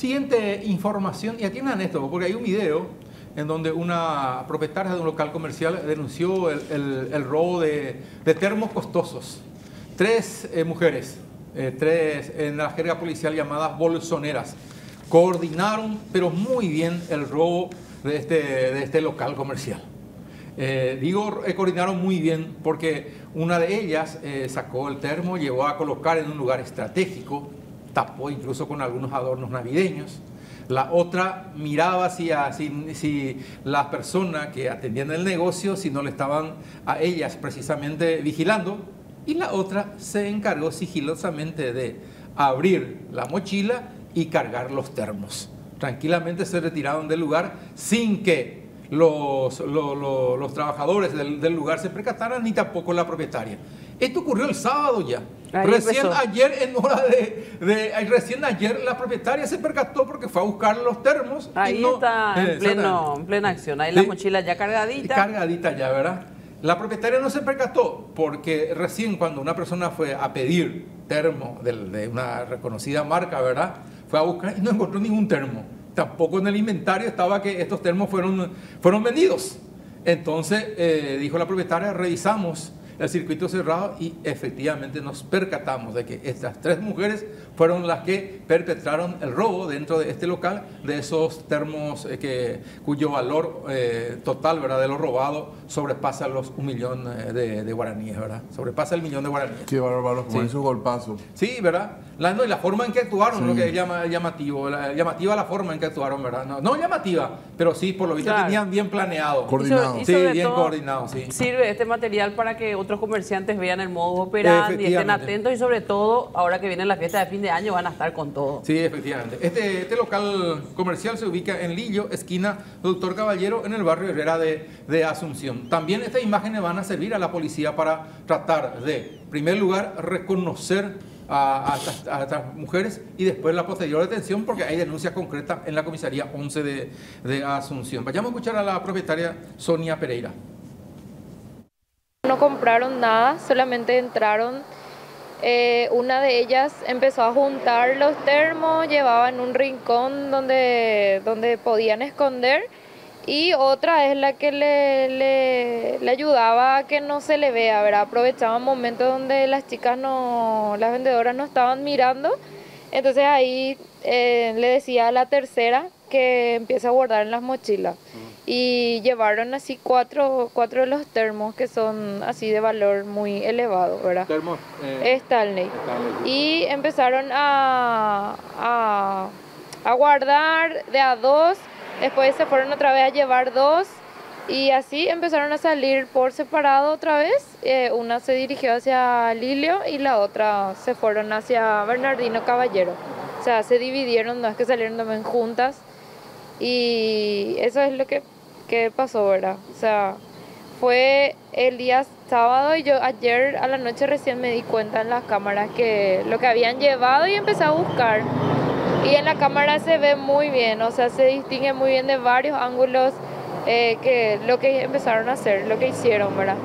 Siguiente información, y aquí una anécdota, porque hay un video en donde una propietaria de un local comercial denunció el, robo de, termos costosos. Tres eh, mujeres, eh, tres en la jerga policial llamadas bolsoneras, coordinaron, pero muy bien, el robo de este, de este local comercial. Eh, digo, coordinaron muy bien porque una de ellas sacó el termo, llevó a colocar en un lugar estratégico, tapó incluso con algunos adornos navideños. La otra miraba si, si, las personas que atendían el negocio, si no le estaban a ellas precisamente vigilando. Y la otra se encargó sigilosamente de abrir la mochila y cargar los termos. Tranquilamente se retiraron del lugar sin que los, los, trabajadores del, del lugar se percataran ni tampoco la propietaria. Esto ocurrió el sábado ya recién ayer, en hora de, Recién ayer la propietaria se percató porque fue a buscar los termos. Ahí está en, pleno, en plena acción. Ahí la mochila ya cargadita. Cargadita ya, ¿verdad? La propietaria no se percató porque recién cuando una persona fue a pedir termo de, una reconocida marca, ¿verdad? Fue a buscar y no encontró ningún termo. Tampoco en el inventario estaba que estos termos fueron, fueron vendidos. Entonces eh, dijo la propietaria, revisamos el circuito cerrado y efectivamente nos percatamos de que estas tres mujeres fueron las que perpetraron el robo dentro de este local de esos termos eh, que, cuyo valor eh, total ¿verdad? de lo robado sobrepasa los un millón eh, de, guaraníes, ¿verdad? Sobrepasa el millón de guaraníes. Qué bárbaro, como sí. golpazo. Sí, ¿verdad? La, y la forma en que actuaron, lo que es llama, llamativo, la, llamativa la forma en que actuaron, ¿verdad? No, llamativa, pero sí, por lo visto tenían bien planeado. Coordinado. sí, bien coordinado, sí. Sirve este material para que otros comerciantes vean el modo operandi y estén atentos y sobre todo, ahora que viene la fiesta de fin de año, van a estar con todo. Sí, efectivamente. Este, este local comercial se ubica en Lillo, esquina Doctor Caballero, en el barrio Herrera de, de Asunción. También estas imágenes van a servir a la policía para tratar de, en primer lugar, reconocer a, estas, mujeres y después la posterior detención porque hay denuncia concreta en la comisaría 11 de, de Asunción. Vayamos a escuchar a la propietaria Sonia Pereira. No compraron nada, solamente entraron. Eh, una de ellas empezó a juntar los termos, llevaban un rincón donde, donde podían esconder y otra es la que le, le, ayudaba a que no se le vea, ¿verdad? Aprovechaban momentos donde las chicas no, las vendedoras no estaban mirando, entonces ahí eh, le decía a la tercera que empiece a guardar en las mochilas. Y llevaron así cuatro, cuatro de los termos que son así de valor muy elevado, ¿verdad? Termos. Eh, Stanley. Y empezaron a, a, a guardar de a dos Después se fueron otra vez a llevar dos y así empezaron a salir por separado otra vez. Eh, una se dirigió hacia Lilio y la otra se fueron hacia Bernardino Caballero. O sea, se dividieron, no es que salieron también juntas. Y eso es lo que, que pasó, ¿verdad? O sea, fue el día sábado y yo ayer a la noche recién me di cuenta en las cámaras que lo que habían llevado y empecé a buscar. Y en la cámara se ve muy bien, o sea, se distingue muy bien de varios ángulos eh, que lo que empezaron a hacer, lo que hicieron, ¿verdad?